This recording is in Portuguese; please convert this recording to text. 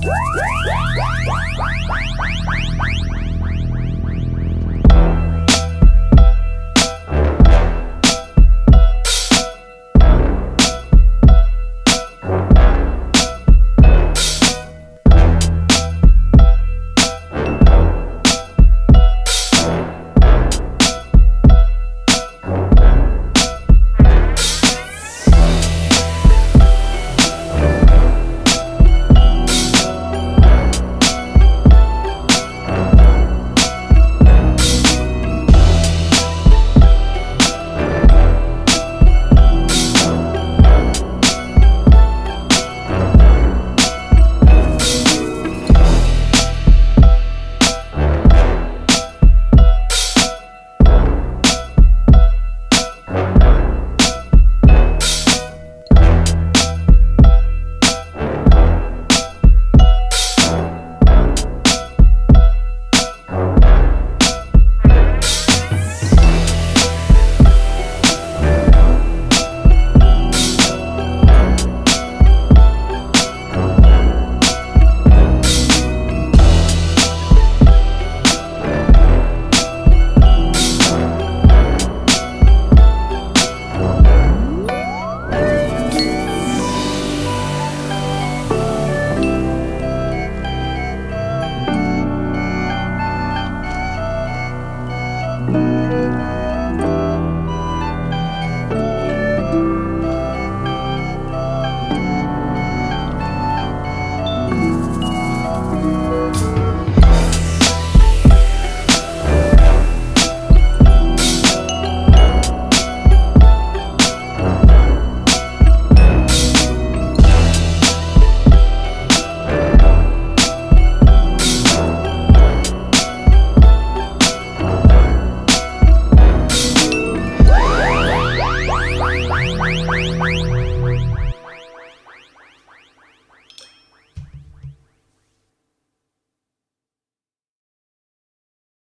Bye.